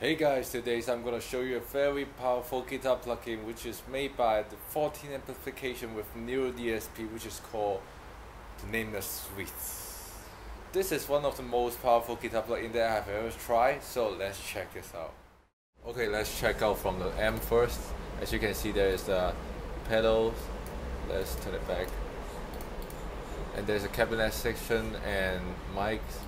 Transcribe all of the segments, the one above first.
Hey guys, today I'm gonna show you a very powerful guitar plugin which is made by the Fortin amplification with Neural DSP which is called the Nameless Suites. This is one of the most powerful guitar plugin that I have ever tried, so let's check this out. Okay, let's check out from the amp first. As you can see there is the pedals. Let's turn it back. And there's a cabinet section and mics.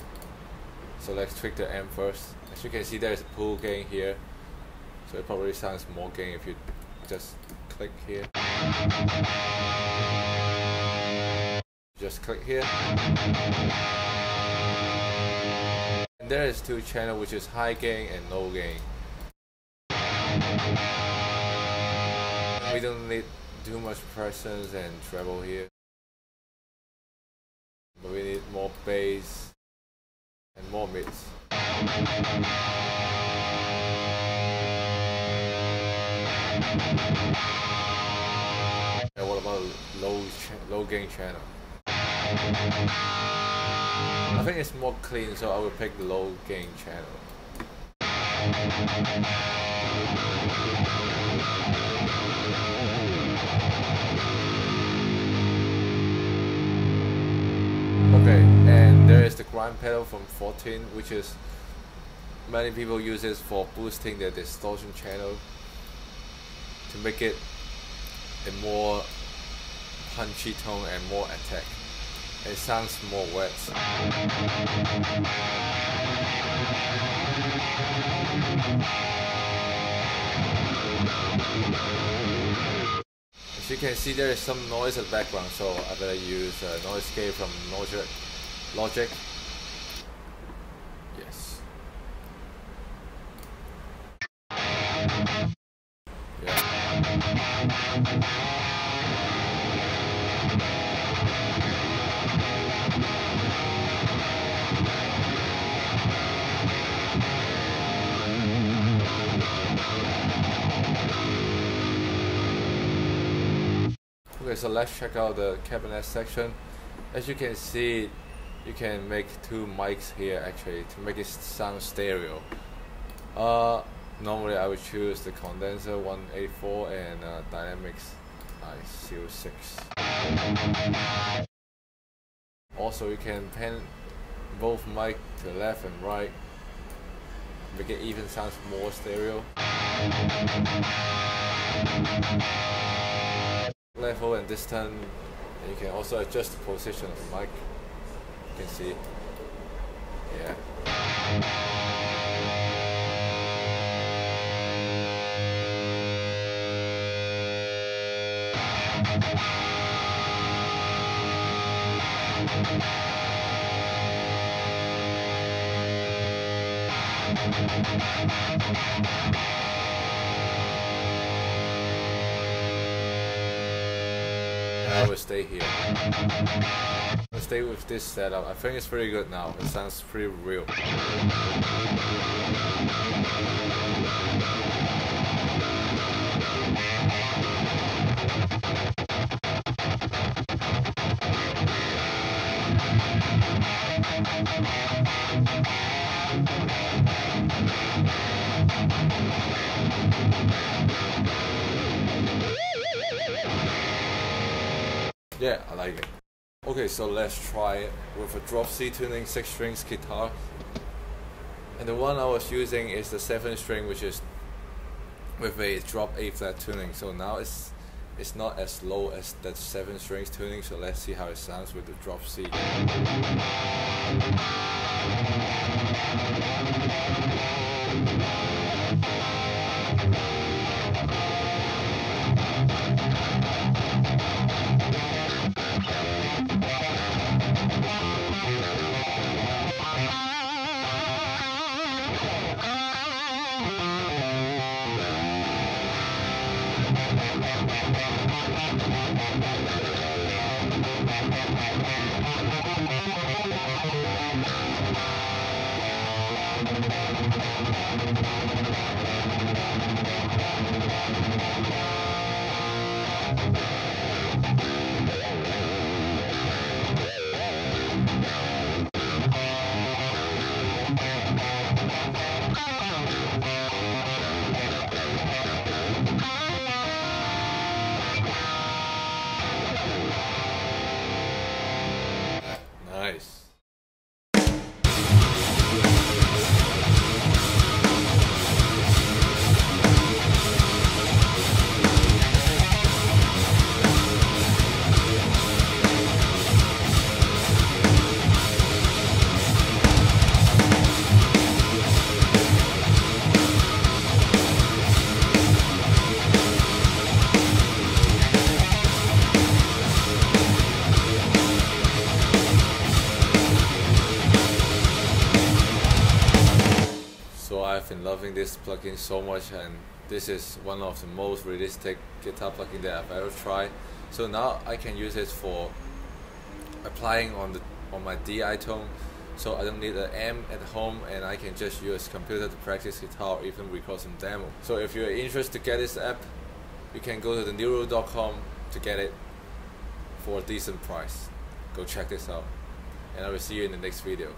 So let's tweak the amp first. As you can see there is a pull gain here. So it probably sounds more gain if you just click here. Just click here. And there is two channel which is high gain and low gain. We don't need too much presence and treble here. But we need more bass and more mids. And what about low low gain channel? I think it's more clean, so I will pick the low gain channel. Okay, and there is the grind pedal from Fortin, which is many people use this for boosting the distortion channel to make it a more punchy tone and more attack. It sounds more wet. You can see there is some noise in the background so I better use a noise gate from Logic. Logic. Okay, so let's check out the cabinet section. As you can see, you can make two mics here actually to make it sound stereo. Uh, normally I would choose the condenser 184 and uh, Dynamics I06. Also, you can pan both mic to left and right, make it even sounds more stereo level and distance. And you can also adjust the position of the mic. You can see. Yeah. I will stay here. I'll stay with this setup. I think it's pretty good now. It sounds pretty real. Yeah, I like it. Okay, so let's try it with a drop C tuning 6 strings guitar. And the one I was using is the 7 string which is with a drop A flat tuning. So now it's it's not as low as that 7 strings tuning, so let's see how it sounds with the drop C. Thank you. Loving this plugin so much and this is one of the most realistic guitar plugin that I've ever tried. So now I can use it for applying on the on my DI tone so I don't need an amp at home and I can just use computer to practice guitar or even record some demo. So if you're interested to get this app, you can go to the Neuro.com to get it for a decent price. Go check this out and I will see you in the next video.